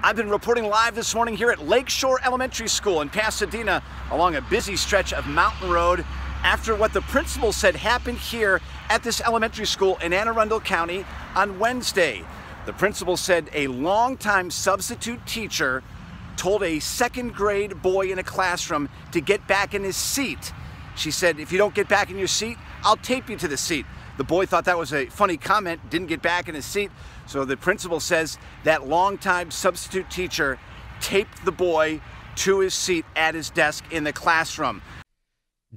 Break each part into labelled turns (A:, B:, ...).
A: I've been reporting live this morning here at Lakeshore Elementary School in Pasadena along a busy stretch of Mountain Road after what the principal said happened here at this elementary school in Anne Arundel County on Wednesday. The principal said a longtime substitute teacher told a second grade boy in a classroom to get back in his seat. She said, if you don't get back in your seat, I'll tape you to the seat. The boy thought that was a funny comment, didn't get back in his seat. So the principal says that longtime substitute teacher taped the boy to his seat at his desk in the classroom.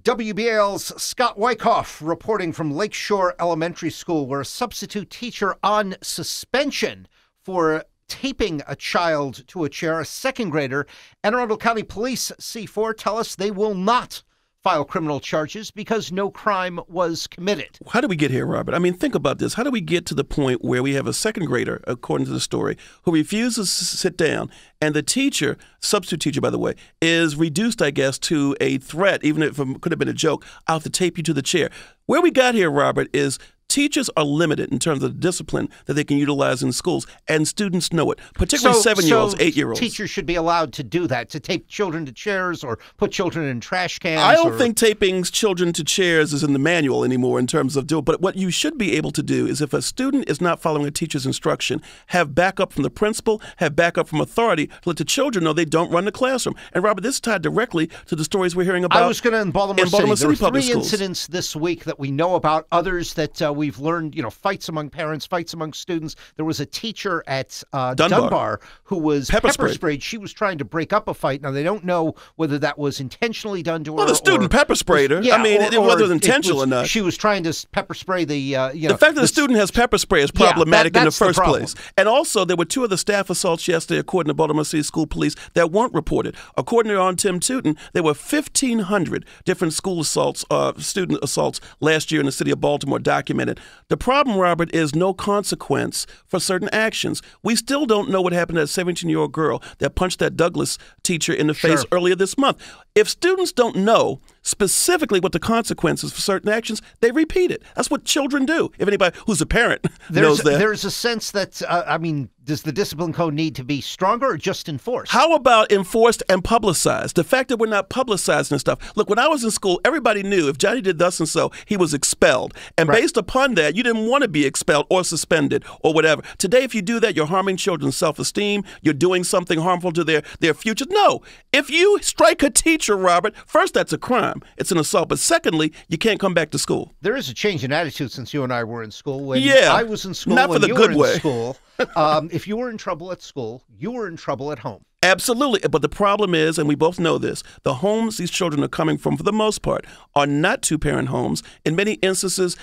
B: WBAL's Scott Wyckoff reporting from Lakeshore Elementary School, where a substitute teacher on suspension for taping a child to a chair, a second grader. Anne Arundel County Police C4 tell us they will not file criminal charges because no crime was committed.
C: How do we get here, Robert? I mean, think about this. How do we get to the point where we have a second grader, according to the story, who refuses to sit down, and the teacher, substitute teacher, by the way, is reduced, I guess, to a threat, even if it could have been a joke, I'll have to tape you to the chair. Where we got here, Robert, is teachers are limited in terms of the discipline that they can utilize in schools, and students know it, particularly
B: So-
C: seven year olds,
B: so
C: eight year olds.
B: Teachers should be allowed to do that, to tape children to chairs or put children in trash cans.
C: I don't
B: or-
C: think taping children to chairs is in the manual anymore in terms of doing. But what you should be able to do is, if a student is not following a teacher's instruction, have backup from the principal, have backup from authority to let the children know they don't run the classroom. And Robert, this is tied directly to the stories we're hearing about.
B: I was going to in Baltimore,
C: in Baltimore
B: City.
C: City
B: There were three
C: schools.
B: incidents this week that we know about. Others that uh, we've learned, you know, fights among parents, fights among students. There was a teacher at uh,
C: Dunbar.
B: who was
C: Pepper
B: pepper,
C: sprayed.
B: sprayed. She was trying to break up a fight. Now they don't know whether that was intentionally done to her.
C: Well, the student
B: or-
C: pepper sprayed her.
B: Yeah,
C: I mean,
B: or-
C: it- whether it was
B: or
C: intentional
B: was-
C: or not.
B: She was trying to pepper spray the. Uh, you know,
C: The fact that the
B: the
C: student has pepper spray is
B: Yeah, that-
C: problematic in the
B: that's the
C: first place. And also, there were two other staff assaults yesterday, according to Baltimore City School Police, that weren't reported. According to on Tim Tooten, there were 1,500 different school assaults, uh, student assaults last year in the city of Baltimore documented. The problem, Robert, is no consequence for certain actions. We still don't know what happened to that 17 year old girl that punched that Douglas teacher in the face earlier this month. If students don't know specifically what the consequences for certain actions, they repeat it. That's what children do. If anybody who's a parent
B: There's,
C: knows that.
B: there's a sense that uh, I mean, does the discipline code need to be stronger or just enforced?
C: How about enforced and publicized? The fact that we're not publicizing stuff. Look, when I was in school, everybody knew if Johnny did thus and so, he was expelled. And
B: Right.
C: based upon that, you didn't want to be expelled or suspended or whatever. Today, if you do that, you're harming children's self-esteem. You're doing something harmful to their their future. No, if you strike a teacher, Robert, first that's a crime. It's an assault. But secondly, you can't come back to school.
B: There is a change in attitude since you and I were in school. When
C: Yeah,
B: I was in school,
C: not for the good way.
B: school, um, if you were in trouble at school, you were in trouble at home.
C: Absolutely. But the problem is, and we both know this, the homes these children are coming from, for the most part, are not two parent homes. In many instances,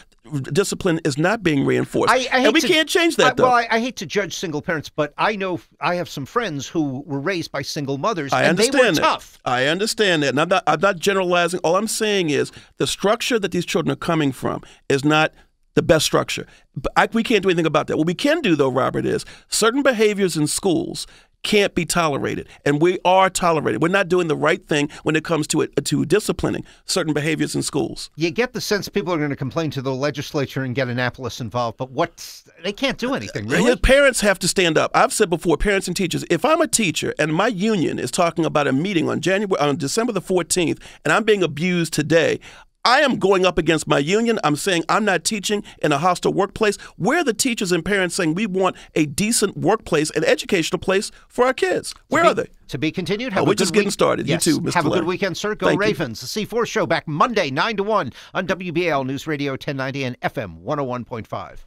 C: discipline is not being reinforced.
B: I, I
C: and we
B: to-
C: can't change that,
B: I,
C: though.
B: Well, I, I hate to judge single parents, but I know I have some friends who were raised by single mothers,
C: I
B: and
C: understand
B: they were
C: that.
B: tough.
C: I understand that. And I'm not, I'm not generalizing. All I'm saying is the structure that these children are coming from is not the best structure. But I, we can't do anything about that. What we can do, though, Robert, is certain behaviors in schools can't be tolerated, and we are tolerated. We're not doing the right thing when it comes to it, to disciplining certain behaviors in schools.
B: You get the sense people are going to complain to the legislature and get Annapolis involved, but what they can't do anything uh, uh, really.
C: Your parents have to stand up. I've said before, parents and teachers. If I'm a teacher and my union is talking about a meeting on January on December the 14th, and I'm being abused today. I am going up against my union. I'm saying I'm not teaching in a hostile workplace. Where are the teachers and parents saying we want a decent workplace, an educational place for our kids? Where
B: To
C: are they?
B: To be continued. Oh, Have
C: Oh,
B: a
C: we're
B: good
C: just getting
B: week-
C: started. You
B: Yes.
C: too, Mr.
B: Have a good weekend, sir. Go
C: Thank you.
B: Ravens. The C4 show back Monday, 9 to 1 on WBAL News Radio 1090 and FM 101.5.